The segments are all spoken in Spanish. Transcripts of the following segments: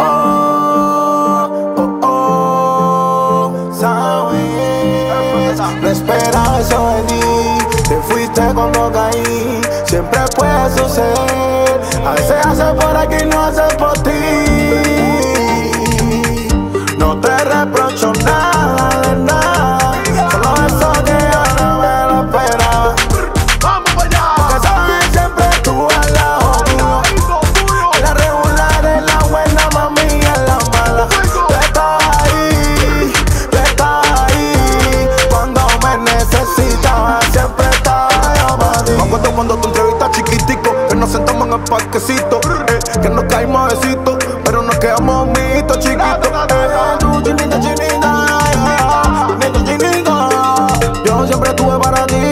oh, oh, oh, sabes. No esperaba eso de ti, te fuiste cuando caí. Siempre puede suceder, veces hace por aquí, no hace por ti. No te reprocho nada acuerdo cuando tu entrevista chiquitico, que nos sentamos en el parquecito, eh, que nos caímos a besitos, pero nos quedamos amiguitos chiquitos. Eh, chinita, chinita, chinita, chinita. Yo siempre estuve para ti,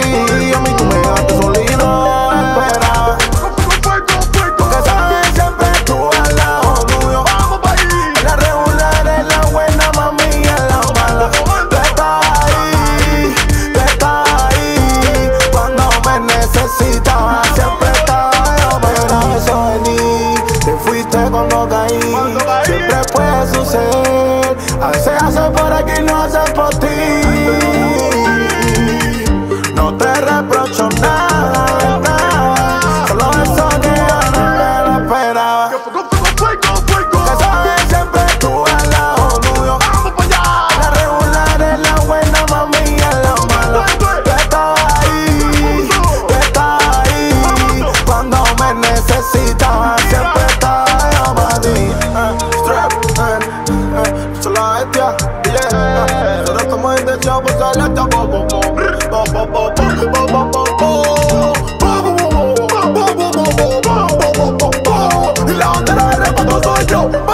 cuando caí. Siempre puede suceder. A veces hace por aquí, no hace esta bo, bo, bo. Bo, bo, bo, bo, la.